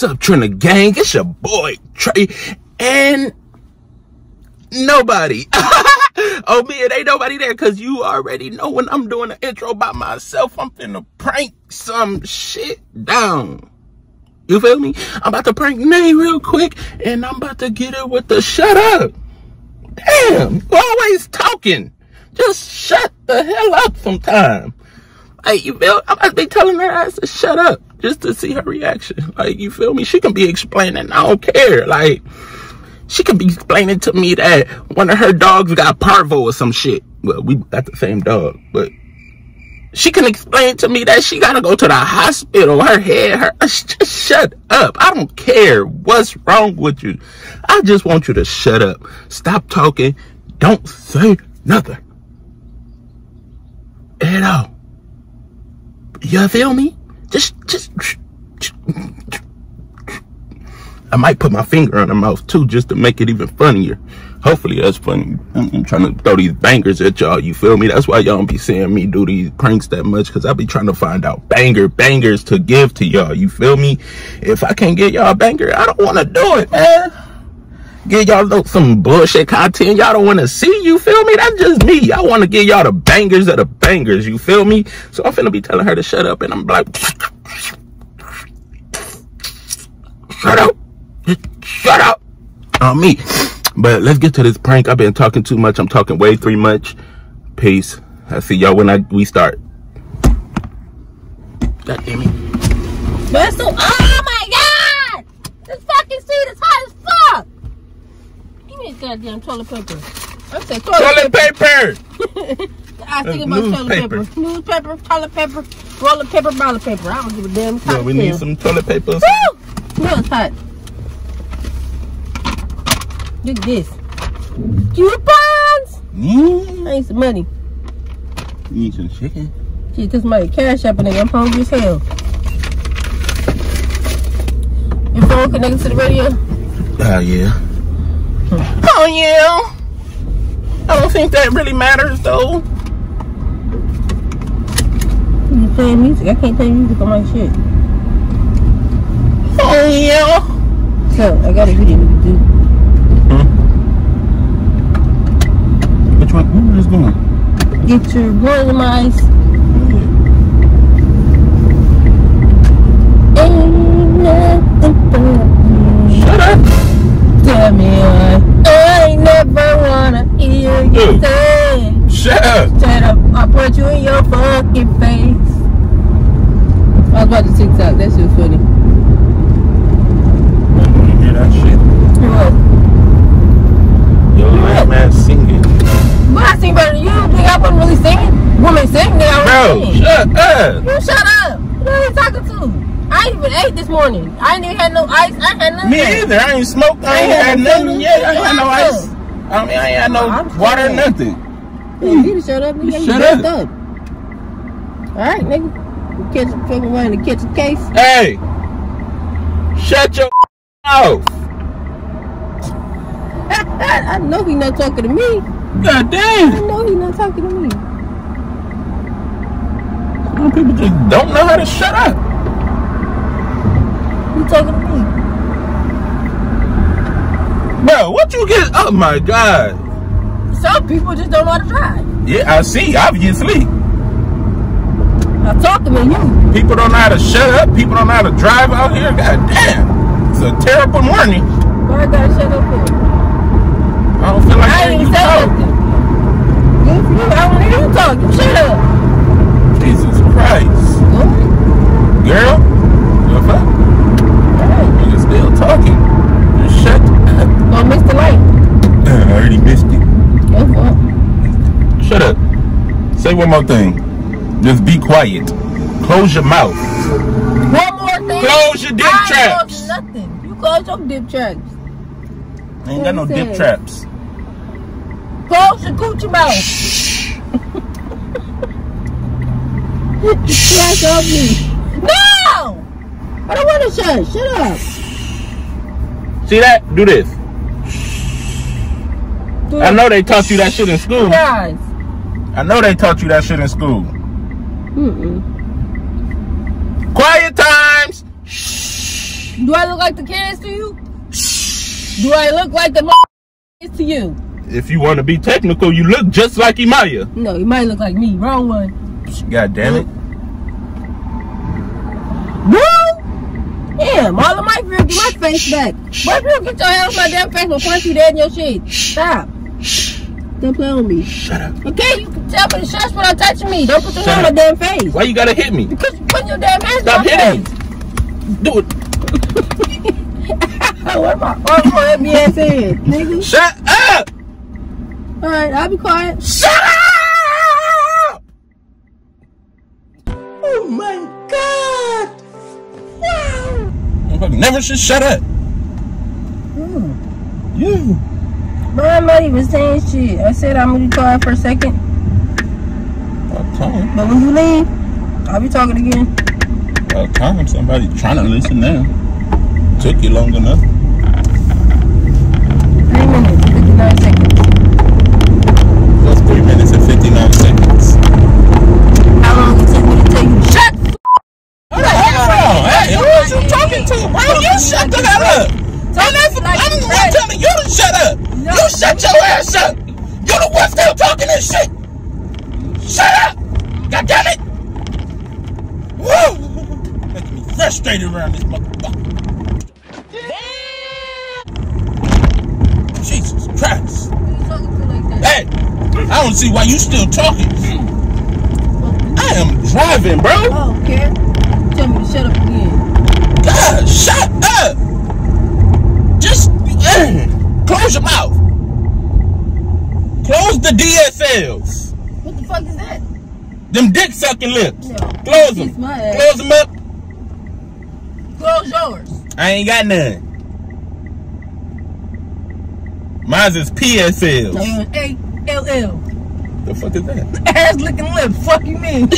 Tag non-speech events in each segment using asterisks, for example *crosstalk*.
What's up, Trina Gang? It's your boy, Tray, and nobody. *laughs* oh, me, it ain't nobody there because you already know when I'm doing the intro by myself, I'm finna prank some shit down. You feel me? I'm about to prank Nay real quick, and I'm about to get her with the shut up. Damn, always talking. Just shut the hell up sometime. Like, you feel, about to be telling her ass to shut up just to see her reaction. Like, you feel me? She can be explaining, I don't care. Like, she can be explaining to me that one of her dogs got parvo or some shit. Well, we got the same dog, but she can explain to me that she gotta go to the hospital. Her head, her *laughs* just shut up. I don't care what's wrong with you. I just want you to shut up. Stop talking. Don't say nothing. At all. You feel me? Just, just. I might put my finger on her mouth too, just to make it even funnier. Hopefully that's funny. I'm, trying to throw these bangers at y'all. You feel me? That's why y'all don't be seeing me do these pranks that much, because I be trying to find out banger bangers to give to y'all. You feel me? If I can't get y'all a banger, I don't want to do it, man. Get y'all some bullshit content y'all don't want to see. You feel me? That's just me. I want to get y'all the bangers of the bangers. You feel me? So I'm finna be telling her to shut up, and I'm like, shut up. Shut up on me. But let's get to this prank. I've been talking too much. I'm talking way too much. Peace. I see y'all when I we start. God damn it. That's so. Oh my god! This fucking seat is hot as fuck. Give me this goddamn toilet paper. I said toilet, Toilet paper. paper. *laughs* I think about toilet newspaper. paper. Newspaper, toilet paper, roller paper, toilet paper. I don't give a damn. Yeah, we need some toilet paper. Woo! No, it's hot. Look at this. Coupons! Mm, I need some money. you need some chicken. Shit, this might cash up and. I'm hungry as hell. Your phone connected to the radio? Oh yeah. Oh yeah. I don't think that really matters though. You playing music? I can't play music on my shit. Oh yeah. So, I got a video we can do. Hmm? Which one? Where is this going? Get your boys in my. Ain't nothing but you. Shut up. Put you in your fucking face. I was about to TikTok, that shit was funny. You hear that shit? What? Yo, lame ass singing. But I sing better than you. Think I wasn't really singing? Woman sing now. Bro, shut up. You shut up. Who are you talking to? I ain't even ate this morning. I ain't even had no ice. I had nothing. Me either. I ain't smoked. I ain't had nothing yet. I ain't had no ice. I mean, I ain't had no I'm water, saying. nothing. You need shut up. Nigga. You Shut up. up. All right, nigga. You catch a fucking one in the kitchen case. Hey, shut your mouth. *laughs* I know he not talking to me. God damn. I know he not talking to me. Some people just don't know how to shut up. He talking to me. Bro, what you get? Oh my God. Some people just don't know how to drive. Yeah, I see, obviously. I'm talking to you. People don't know how to shut up. People don't know how to drive out here. God damn. It's a terrible morning. Why I gotta shut up for? I don't feel like I hearing ain't even you say talk. nothing. Good for you. I want to hear you talk. You shut up. Jesus Christ. Go ahead. Girl, the fuck? All right. You're still talking. Just shut up. Don't miss the light. I already missed it. Go for it. Shut up. Say one more thing. Just be quiet. Close your mouth. One more thing. Close your dip I ain't traps. closing nothing. You close your dip traps. I ain't got no dip Listen. traps. Close your coochie mouth. Slash off me. No! I don't want to shut. Shut up. See that? Do this. Do I know they taught you that shit in school. Guys. I know they taught you that shit in school. Mm-mm. Quiet times. Shh. Do I look like the kids to you? Shh. Do I look like the kids to you? If you want to be technical, you look just like Imaya. No, you might look like me. Wrong one. God damn it. Bro! Damn, all of my friends get my face back. If you get your ass my damn face, will punch you dead in your shit. Stop. Don't play on me. Shut up. Okay, you can tell me to shush without touching me. Don't put your hand on my damn face. Why you gotta hit me? Because you put your damn hands Stop on my hitting me. Do it. what am I? Am I me ass head, nigga? Shut up! Alright, I'll be quiet. Shut up! Oh my god! Wow! Never should shut up. Hmm. You. Bro, I'm not even saying shit. I said I'm gonna be quiet for a second, Okay. but when you leave, I'll be talking again. About time somebody trying to listen now. Took you long enough. Three minutes, 59 seconds. That's three minutes and 59 seconds. How long it took me to tell you shut the Hold on, hold on. Hey, who is you talking to, bro? You shut the hell up. And that's, I'm the one telling you to shut up. You shut your ass up. You're the one still talking this shit. Shut up. God damn it. Woo. Making me frustrated around this motherfucker. Jesus Christ. Hey, I don't see why you still talking. I am driving, bro. Oh, okay. Tell me to shut up again. God, shut up! Just eh, close your mouth. Close the DSLs. What the fuck is that? Them dick sucking lips. No. Close them. Close them up. Close yours. I ain't got none. Mine's is PSLs. A L L. The fuck is that? *laughs* Ass licking lips. Fuck you mean? *laughs* *laughs* he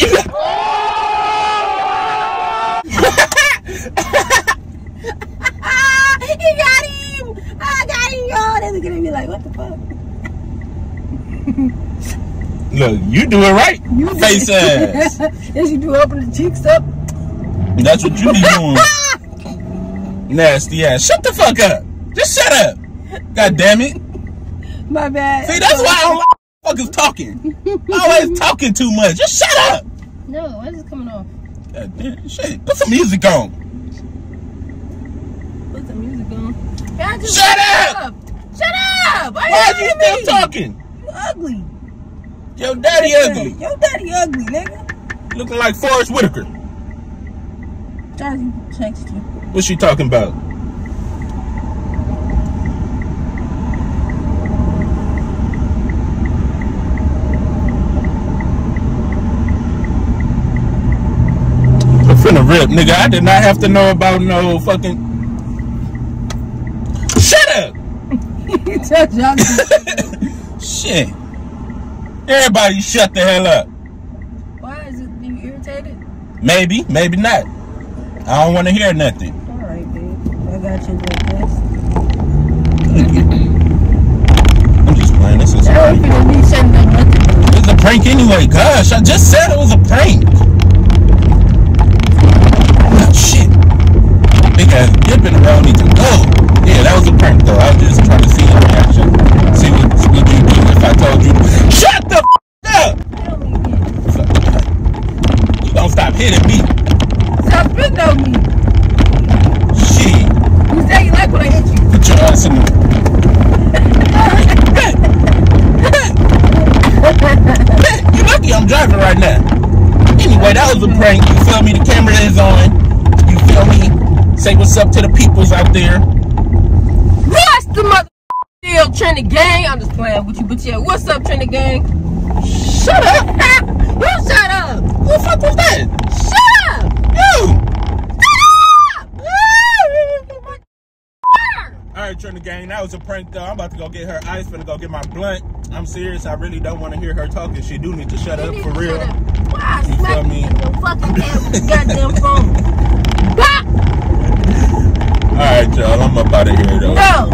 got him. I got him, y'all. They looking at me like, what the fuck? *laughs* Look, you do it right. You Face ass. *laughs* Yes, you do open the cheeks up. That's what you be doing. *laughs* Nasty ass. Shut the fuck up. Just shut up. God damn it. My bad. See, that's why I don't like fuckers talking. Always talking too much. Just shut up. No, why is this coming off? God damn, shit. Put some music on. Put the music on. Yeah, just Shut up! Shut up! Why, Why are you looking still talking? Ugly. Your daddy ugly. Your daddy ugly, nigga. Looking like Forest Whitaker. Jazzy text you. What's she talking about? I'm finna rip, nigga. I did not have to know about no fucking. Shut up! *laughs* you *laughs* Jazzy. Shit. Everybody shut the hell up. Why is it you irritated? Maybe, maybe not. I don't want to hear nothing. Alright, babe. I got you like this. I'm just playing. This is a prank. feel me shutting up nothing. It's a prank anyway. Gosh, I just said it was a prank. Oh, shit. Big ass dipping around need to go. Yeah, that was a prank though. I was just trying to see your reaction. See what, what you do if I told you. Shut the f- up! Tell me again. You don't stop hitting me. Stop spitting on me. Shit. You say you like when I hit you. Put your ass in the. you lucky I'm driving right now. Anyway, that was a prank. You feel me? The camera is on. You feel me? Say what's up to the peoples out there. What's the mother still Trinity gang? I'm just playing with you, but yeah, what's up, Trinity gang? Shut up! you shut up! Who the fuck was that? Shut up! You! Shut up! Alright, Trina Gang, that was a prank though. I'm about to go get her ice, finna go get my blunt. I'm serious, I really don't want to hear her talking. She do need to shut up for real. I You smack you in your fucking head with goddamn phone? *laughs* Alright, y'all, I'm up out of here though. No,